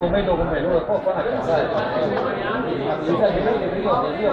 我们都我们如果过，比赛，比赛里面有没有人有